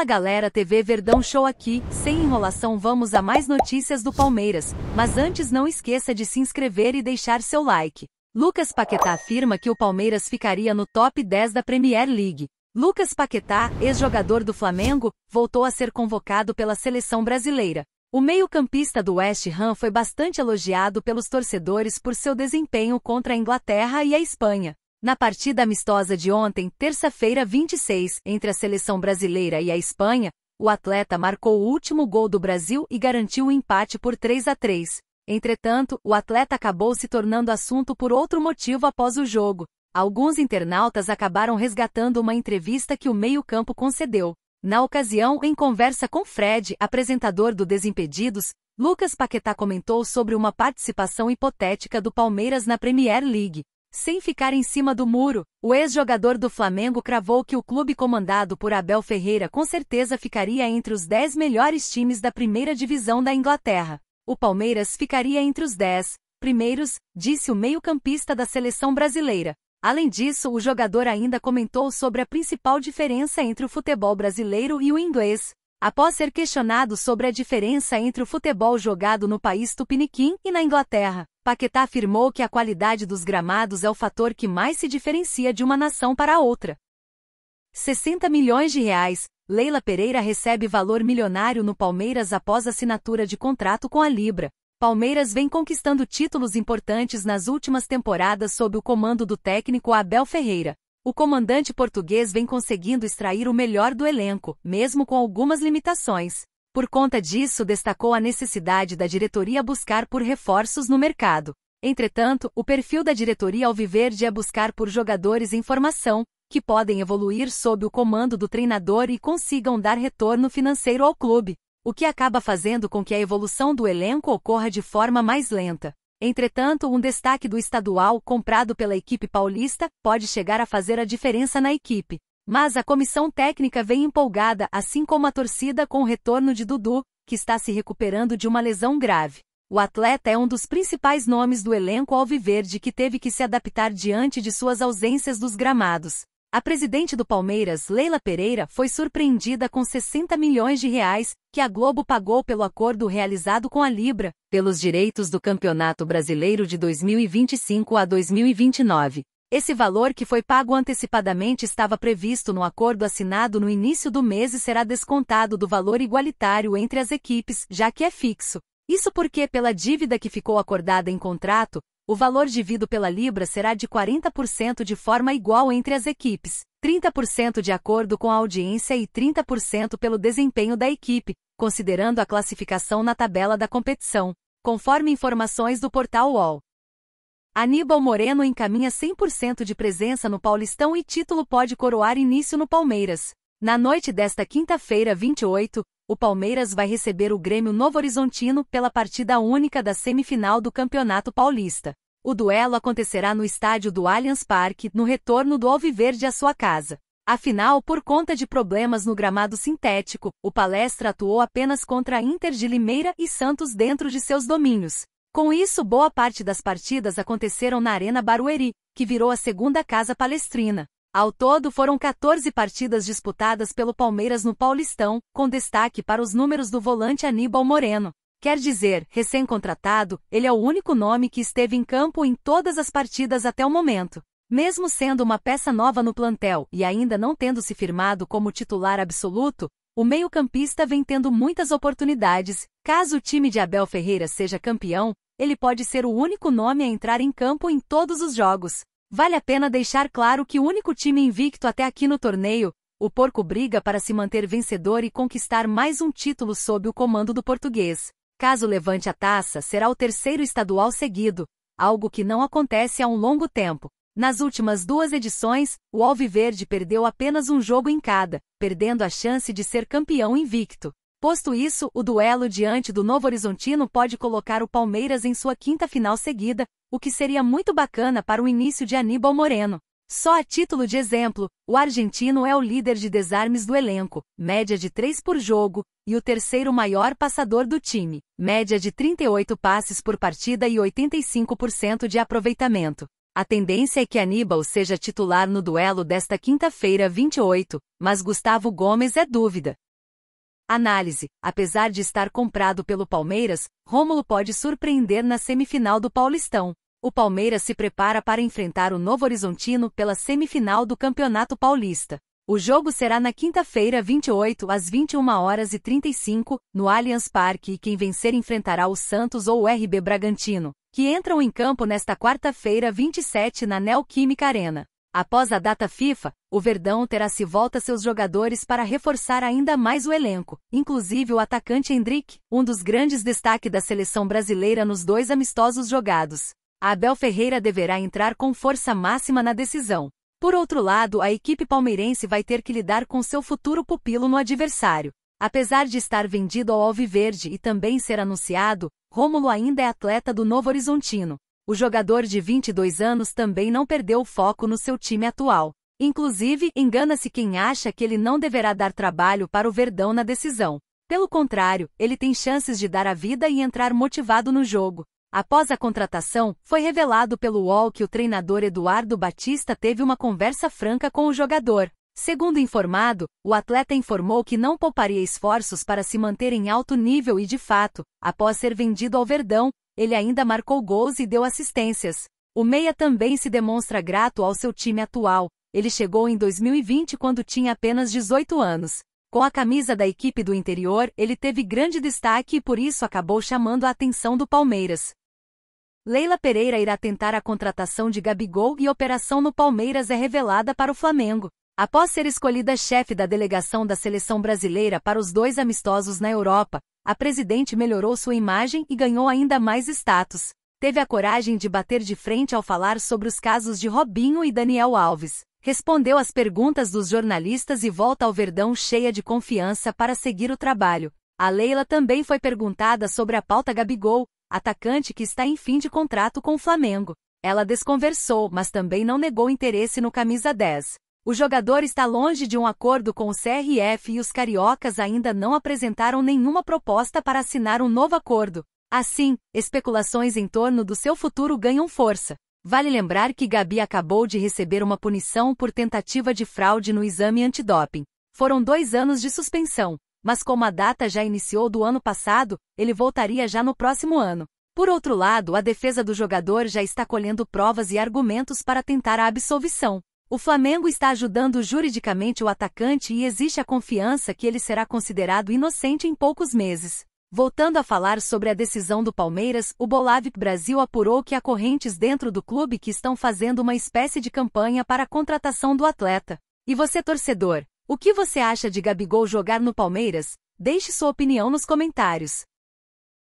Fala galera, TV Verdão Show aqui, sem enrolação vamos a mais notícias do Palmeiras, mas antes não esqueça de se inscrever e deixar seu like. Lucas Paquetá afirma que o Palmeiras ficaria no top 10 da Premier League. Lucas Paquetá, ex-jogador do Flamengo, voltou a ser convocado pela seleção brasileira. O meio-campista do West Ham foi bastante elogiado pelos torcedores por seu desempenho contra a Inglaterra e a Espanha. Na partida amistosa de ontem, terça-feira 26, entre a seleção brasileira e a Espanha, o atleta marcou o último gol do Brasil e garantiu o empate por 3 a 3. Entretanto, o atleta acabou se tornando assunto por outro motivo após o jogo. Alguns internautas acabaram resgatando uma entrevista que o meio-campo concedeu. Na ocasião, em conversa com Fred, apresentador do Desimpedidos, Lucas Paquetá comentou sobre uma participação hipotética do Palmeiras na Premier League. Sem ficar em cima do muro, o ex-jogador do Flamengo cravou que o clube comandado por Abel Ferreira com certeza ficaria entre os 10 melhores times da primeira divisão da Inglaterra. O Palmeiras ficaria entre os 10 primeiros, disse o meio-campista da seleção brasileira. Além disso, o jogador ainda comentou sobre a principal diferença entre o futebol brasileiro e o inglês. Após ser questionado sobre a diferença entre o futebol jogado no país tupiniquim e na Inglaterra, Paquetá afirmou que a qualidade dos gramados é o fator que mais se diferencia de uma nação para outra. 60 milhões de reais. Leila Pereira recebe valor milionário no Palmeiras após assinatura de contrato com a Libra. Palmeiras vem conquistando títulos importantes nas últimas temporadas sob o comando do técnico Abel Ferreira. O comandante português vem conseguindo extrair o melhor do elenco, mesmo com algumas limitações. Por conta disso, destacou a necessidade da diretoria buscar por reforços no mercado. Entretanto, o perfil da diretoria Alviverde é buscar por jogadores em formação, que podem evoluir sob o comando do treinador e consigam dar retorno financeiro ao clube, o que acaba fazendo com que a evolução do elenco ocorra de forma mais lenta. Entretanto, um destaque do estadual, comprado pela equipe paulista, pode chegar a fazer a diferença na equipe. Mas a comissão técnica vem empolgada, assim como a torcida com o retorno de Dudu, que está se recuperando de uma lesão grave. O atleta é um dos principais nomes do elenco alviverde que teve que se adaptar diante de suas ausências dos gramados. A presidente do Palmeiras, Leila Pereira, foi surpreendida com 60 milhões de reais que a Globo pagou pelo acordo realizado com a Libra, pelos direitos do Campeonato Brasileiro de 2025 a 2029. Esse valor que foi pago antecipadamente estava previsto no acordo assinado no início do mês e será descontado do valor igualitário entre as equipes, já que é fixo. Isso porque, pela dívida que ficou acordada em contrato, o valor dividido pela Libra será de 40% de forma igual entre as equipes, 30% de acordo com a audiência e 30% pelo desempenho da equipe, considerando a classificação na tabela da competição, conforme informações do portal UOL. Aníbal Moreno encaminha 100% de presença no Paulistão e título pode coroar início no Palmeiras. Na noite desta quinta-feira, 28, o Palmeiras vai receber o Grêmio Novo Horizontino pela partida única da semifinal do Campeonato Paulista. O duelo acontecerá no estádio do Allianz Parque, no retorno do Alviverde à sua casa. Afinal, por conta de problemas no gramado sintético, o palestra atuou apenas contra Inter de Limeira e Santos dentro de seus domínios. Com isso, boa parte das partidas aconteceram na Arena Barueri, que virou a segunda casa palestrina. Ao todo foram 14 partidas disputadas pelo Palmeiras no Paulistão, com destaque para os números do volante Aníbal Moreno. Quer dizer, recém-contratado, ele é o único nome que esteve em campo em todas as partidas até o momento. Mesmo sendo uma peça nova no plantel e ainda não tendo se firmado como titular absoluto, o meio-campista vem tendo muitas oportunidades. Caso o time de Abel Ferreira seja campeão, ele pode ser o único nome a entrar em campo em todos os jogos. Vale a pena deixar claro que o único time invicto até aqui no torneio, o Porco briga para se manter vencedor e conquistar mais um título sob o comando do português. Caso levante a taça, será o terceiro estadual seguido, algo que não acontece há um longo tempo. Nas últimas duas edições, o Alviverde perdeu apenas um jogo em cada, perdendo a chance de ser campeão invicto. Posto isso, o duelo diante do Novo Horizontino pode colocar o Palmeiras em sua quinta final seguida, o que seria muito bacana para o início de Aníbal Moreno. Só a título de exemplo, o argentino é o líder de desarmes do elenco, média de 3 por jogo, e o terceiro maior passador do time, média de 38 passes por partida e 85% de aproveitamento. A tendência é que Aníbal seja titular no duelo desta quinta-feira 28, mas Gustavo Gomes é dúvida. Análise: apesar de estar comprado pelo Palmeiras, Rômulo pode surpreender na semifinal do Paulistão. O Palmeiras se prepara para enfrentar o Novo Horizontino pela semifinal do Campeonato Paulista. O jogo será na quinta-feira, 28, às 21 horas e 35, no Allianz Parque e quem vencer enfrentará o Santos ou o RB Bragantino, que entram em campo nesta quarta-feira, 27, na Neoquímica Arena. Após a data FIFA, o Verdão terá se volta seus jogadores para reforçar ainda mais o elenco, inclusive o atacante Hendrick, um dos grandes destaques da seleção brasileira nos dois amistosos jogados. Abel Ferreira deverá entrar com força máxima na decisão. Por outro lado, a equipe palmeirense vai ter que lidar com seu futuro pupilo no adversário. Apesar de estar vendido ao Alviverde e também ser anunciado, Rômulo ainda é atleta do Novo Horizontino. O jogador de 22 anos também não perdeu o foco no seu time atual. Inclusive, engana-se quem acha que ele não deverá dar trabalho para o Verdão na decisão. Pelo contrário, ele tem chances de dar a vida e entrar motivado no jogo. Após a contratação, foi revelado pelo UOL que o treinador Eduardo Batista teve uma conversa franca com o jogador. Segundo informado, o atleta informou que não pouparia esforços para se manter em alto nível e, de fato, após ser vendido ao Verdão, ele ainda marcou gols e deu assistências. O Meia também se demonstra grato ao seu time atual. Ele chegou em 2020 quando tinha apenas 18 anos. Com a camisa da equipe do interior, ele teve grande destaque e por isso acabou chamando a atenção do Palmeiras. Leila Pereira irá tentar a contratação de Gabigol e operação no Palmeiras é revelada para o Flamengo. Após ser escolhida chefe da delegação da seleção brasileira para os dois amistosos na Europa, a presidente melhorou sua imagem e ganhou ainda mais status. Teve a coragem de bater de frente ao falar sobre os casos de Robinho e Daniel Alves. Respondeu às perguntas dos jornalistas e volta ao Verdão cheia de confiança para seguir o trabalho. A Leila também foi perguntada sobre a pauta Gabigol, atacante que está em fim de contrato com o Flamengo. Ela desconversou, mas também não negou interesse no camisa 10. O jogador está longe de um acordo com o CRF e os cariocas ainda não apresentaram nenhuma proposta para assinar um novo acordo. Assim, especulações em torno do seu futuro ganham força. Vale lembrar que Gabi acabou de receber uma punição por tentativa de fraude no exame antidoping. Foram dois anos de suspensão, mas como a data já iniciou do ano passado, ele voltaria já no próximo ano. Por outro lado, a defesa do jogador já está colhendo provas e argumentos para tentar a absolvição. O Flamengo está ajudando juridicamente o atacante e existe a confiança que ele será considerado inocente em poucos meses. Voltando a falar sobre a decisão do Palmeiras, o Bolavic Brasil apurou que há correntes dentro do clube que estão fazendo uma espécie de campanha para a contratação do atleta. E você, torcedor, o que você acha de Gabigol jogar no Palmeiras? Deixe sua opinião nos comentários.